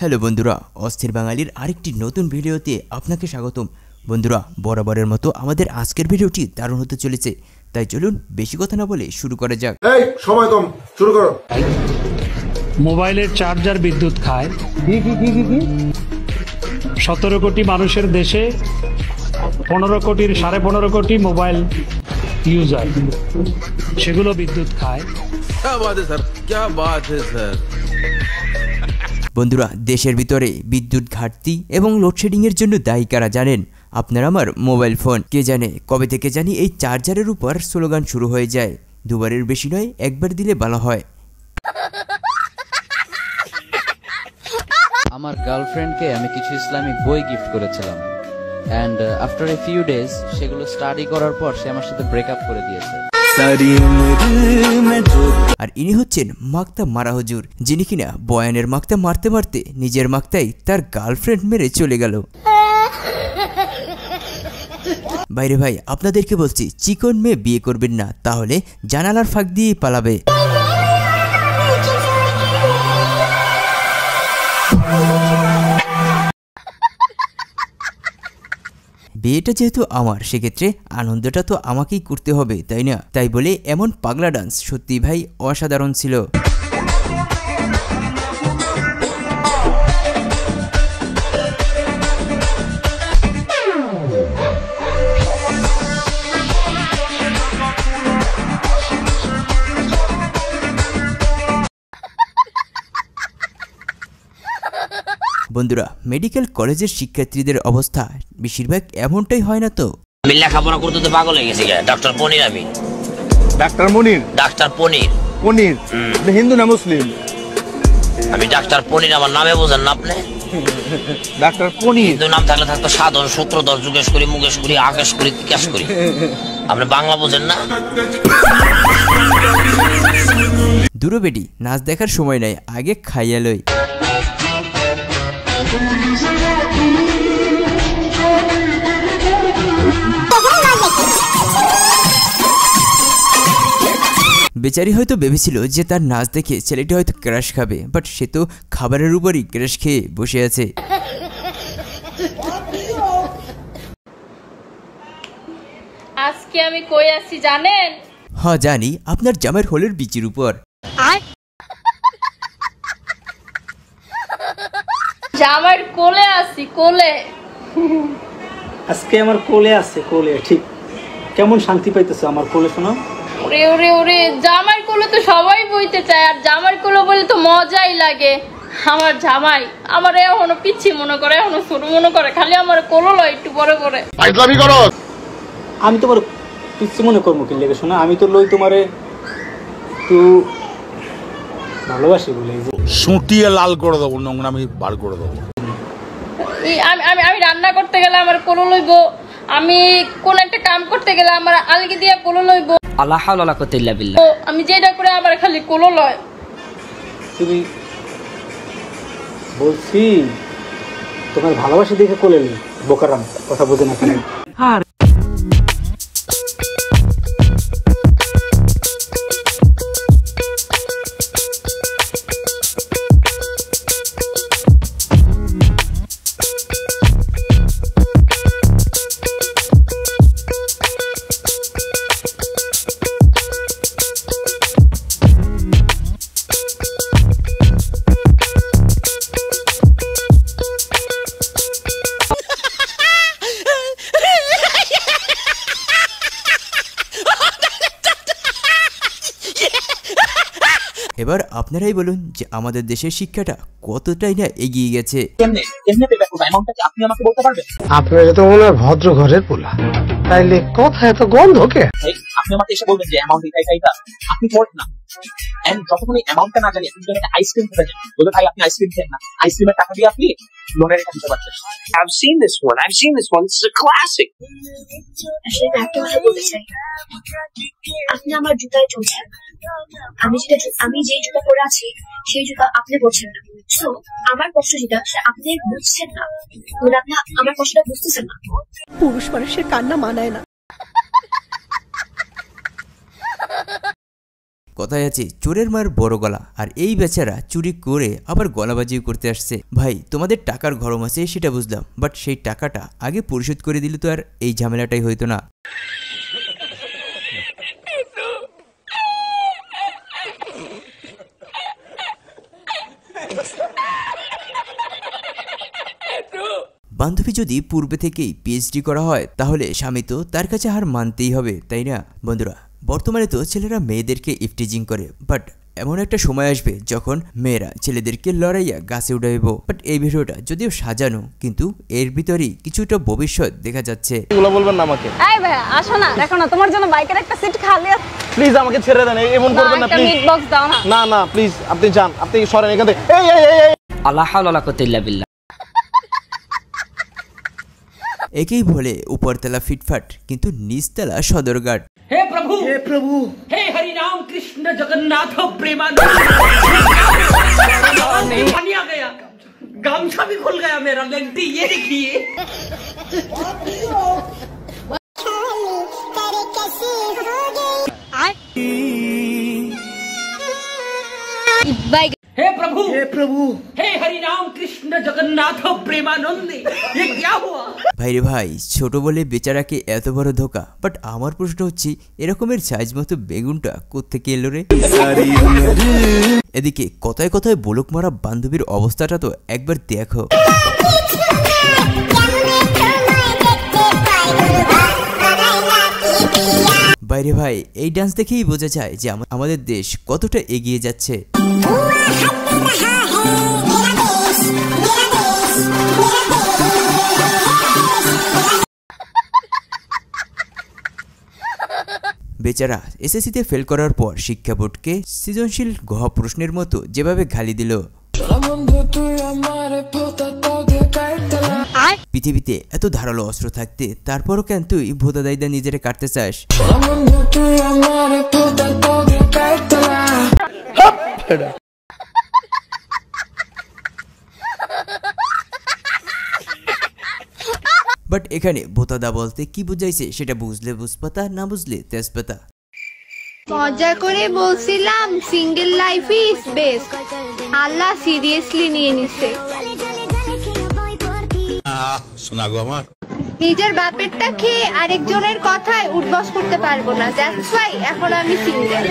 Hello বন্ধুরা অস্থির বাঙালির আরেকটি নতুন ভিডিওতে আপনাকে স্বাগতম। বন্ধুরা বরাবরের মতো আমাদের আজকের ভিডিওটি দারুণ হতে চলেছে। তাই চলুন বেশি কথা না বলে শুরু করা যাক। এই সময় কম শুরু করো। মোবাইলের চার্জার বিদ্যুৎ খায়। সতেরো কোটি মানুষের দেশে পনেরো কোটির সাড়ে পনেরো কোটি মোবাইল ইউজার সেগুলো বিদ্যুৎ খায়। বন্ধুরা দেশের ভিতরে বিদ্যুৎ ঘাটতি এবং লোডশেডিংয়ের জন্য দায়ী কারা জানেন? আপনার আমার মোবাইল ফোন কে জানে কবে থেকে জানি এই চার্জারের উপর স্লোগান শুরু হয়ে যায়। দুবারের বেশি নয় একবার দিলে বলা হয়। আমার গার্লফ্রেন্ডকে আমি কিছু ইসলামিক বই গিফট করেছিলাম। And after a few days সেগুলো স্টাডি করার পর সে আমার সাথে ব্রেকআপ করে দিয়েছে। আর ইনি হচ্ছেন মাক্তা মারা হুজুর, যিনি কিনা বয়ানের মাক্তা মারতে মারতে নিজের মাক্তাই তার গার্লফ্রেন্ড মেরে চলে গেল। বাইরে ভাই, আপনাদেরকে বলছি, চিকন মেয়ে বিয়ে করবেন না, তাহলে জানালার ফাঁক দিয়ে পালাবে। বিয়েটা যেহেতু আমার, সেক্ষেত্রে আনন্দটা তো আমাকেই করতে হবে, তাই না? তাই বলে এমন পাগলা ডান্স সত্যি ভাই অসাধারণ ছিল। বন্ধুরা মেডিকেল কলেজের শিক্ষার্থীদের অবস্থা বেশিরভাগ এমনটাই হয় না তো? আমি লেখাপড়া করতে তো পাগল হয়ে গেছি ডাক্তার পনির আমি। ডাক্তার মনির? ডাক্তার পনির। পনির? আপনি হিন্দু না মুসলিম? আমি ডাক্তার পনির আমার নামে বোঝেন না আপনি? ডাক্তার পনির? হিন্দু নাম থাকলে থাকতো সাধন সূত্রধর যুগেশ করি মুকেশ করি আকাশ করি বিকাশ করি। আপনি বাংলা বোঝেন না? দূরবেডি নাচ দেখার সময় নাই আগে খাইয়া লই। বেচারি হয়তো ভেবেছিল যে তার নাচ দেখে ছেলেটি হয়তো ক্রাশ খাবে বাট সে তো খাবারের উপরই ক্রাশ খেয়ে বসে আছে। আজকে আমি কই আছি জানেন? হ্যাঁ জানি আপনার জামের হোলের বিচির উপর। জামার কোলে আছি কোলে। আজকে আমার কোলে আছে কোলে ঠিক। কেমন শান্তি পাইতেছে আমার কোলে শোনো? ওরে ওরে ওরে জামার কোলে তো সবাই বইতে চায় আর জামার কোলে বলে তো মজাই লাগে। আমার জামাই আমার এখনও পিচ্ছি মনে করে এখনও ছোট মনে করে খালি আমার কোলো লয় একটু বড় করে ফাইজলামি করো। আমি তোমার পিচ্ছি মনে করব কি লেগে শোনো? আমি তো লই তোমারে একটু ভালোবাসি বলে সুটিয়ে লাল করে দেবো নোংরামি বার করে দেবো। আমি আমি আমি রান্না করতে গেলে আমার কোলো লইব আমি কোন একটা কাম করতে গেলে আমার আলগি দিয়া কোলো লইব। আল্লাহ হাওলা করতে ইল্লা বিল্লাহ। আমি যেটা করে আমার খালি কোলো লয়। তুমি বলছি তোমার ভালোবাসি দেখে কোলে নি বোকারাম কথা বোঝে না কেন? এবার আপনারাই বলুন যে আমাদের দেশের শিক্ষাটা কতটাই না এগিয়ে গেছে। আপনি আমাকে বলতে পারবেন? আপনি ভদ্র ঘরের পোলা। তাইলে কথা এত গন্ধ কে? আপনি আমাকে এসে বলবেন যে অ্যামাউন্ট এটাই এটা আপনি পড়েন না। এন্ড যতক্ষণ এই অ্যামাউন্টটা না জানি আপনি যদি একটা আইসক্রিম খেতে যান বলে ভাই আপনি আইসক্রিম খেন না। আইসক্রিমের টাকা দিয়ে আপনি লোনের এটা দিতে পারছেন I've seen this one. I've seen this one. This is a classic. আসলে আমি একটা কথা বলতে চাই আপনি আমার জুতায় চলছেন। আমি যেটা আমি যেই জুতা পরে আছি সেই জুতা আপনি পরছেন না। সো আমার কষ্ট যেটা সে আপনি বুঝছেন না। মানে আপনি আমার কষ্টটা বুঝতেছেন না। পুরুষ মানুষের কান্না মানায় না। কথায় আছে, চোরের মার বড় গলা। আর এই বেচারা চুরি করে আবার গলাবাজিও করতে আসছে। ভাই, তোমাদের টাকার গরম আছে, সেটা বুঝলাম বাট সেই টাকাটা আগে পরিশোধ করে দিলে তো আর এই ঝামেলাটাই হইতো না। বান্ধবী যদি পূর্বে থেকেই পিএইচডি করা হয়, তাহলে স্বামী তো তার কাছে হার মানতেই হবে, তাই না, বন্ধুরা? বর্তমানে তো ছেলেরা মেয়েদেরকে ইফটিজিং করে বাট এমন একটা সময় আসবে যখন মেয়েরা ছেলেদেরকে লড়াইয়া গাছে উঠাইব। বাট এই ভিডিওটা যদিও সাজানো কিন্তু এর ভিতরেই কিছুটা ভবিষ্যৎ দেখা যাচ্ছে। এগুলো বলবেন না আমাকে। এই ভাইয়া আসো না দেখো না তোমার জন্য বাইকের একটা সিট খালি আছে। প্লিজ আমাকে ছেড়ে দেন এমন করবেন না একটা প্লিজ মিট বক্স দাও না। না না প্লিজ আপনি যান আপনি সরেন এখান থেকে। এই এই এই, আল্লাহ হাওলা কুতিল্লা বিল্লাহ। একেই বলে উপরতলা ফিটফাট কিন্তু নিচতলা সদরঘাট। प्रभु। हे प्रभु। हे हरि राम कृष्ण जगन्नाथ प्रेमानंद। पानी गया। गामछा भी खुल गया मेरा लेंटी ये देखिए। हे प्रभु। हे प्रभु। हे हरि राम জগন্নাথ প্রেমানন্দে ভাই ভাই ছোট বলে বেচারাকে এত বড় ধোকা বাট আমার প্রশ্ন হচ্ছে এরকমের সাইজ মতো বেগুনটা কোথেকে এলো রে? এদিকে কথায় কথায় বোলক মারা বান্ধবীর অবস্থাটা তো একবার দেখো। বাইরে ভাই এই ডান্স দেখেই বোঝা যায় যে আমাদের দেশ কতটা এগিয়ে যাচ্ছে। বেচারা এসএসসিতে ফেল করার পর শিক্ষা বোর্ডকে সৃজনশীল গহ প্রশ্নের মতো যেভাবে গালি দিল। পৃথিবীতে এত ধারালো অস্ত্র থাকতে তারপরও কেন তুই ভোতা দায়দা নিজেরে কাটতে চাস বাট এখানে ভোতাদা বলতে কি বুঝাইছে সেটা বুঝলে বুঝপাতা, না বুঝলে তেজপাতা। মজা করে বলছিলাম single life is best Allah seriously নিয়ে নিছে। নিজের বাপেরটা খেয়ে আরেকজনের কথায় উঠবস করতে পারব না। দ্যাটস ওয়াই এখন আমি সিঙ্গেল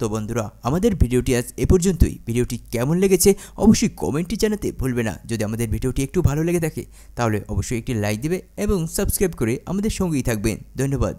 তো বন্ধুরা, আমাদের ভিডিওটি আজ এ পর্যন্তই। ভিডিওটি কেমন লেগেছে অবশ্যই কমেন্টটি জানাতে ভুলবে না। যদি আমাদের ভিডিওটি একটু ভালো লেগে থাকে, তাহলে অবশ্যই একটি লাইক দেবে এবং সাবস্ক্রাইব করে আমাদের সঙ্গেই থাকবেন। ধন্যবাদ।